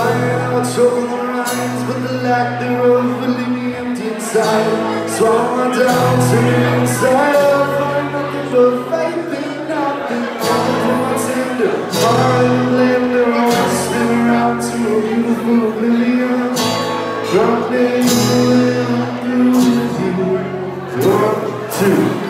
while Choking the rhymes But the lack thereof Will leave me empty inside. Swallowed down to the inside. Find nothing but faith in nothing. My spin around to a beautiful oblivion I'm One, two,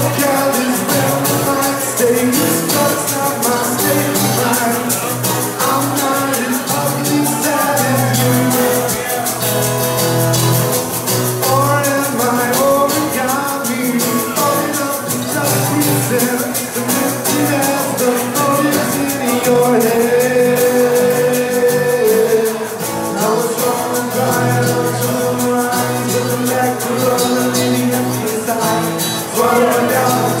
Don't Father, down.